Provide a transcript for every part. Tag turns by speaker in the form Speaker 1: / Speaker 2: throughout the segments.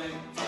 Speaker 1: amen.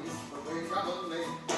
Speaker 1: ways, but we travel late.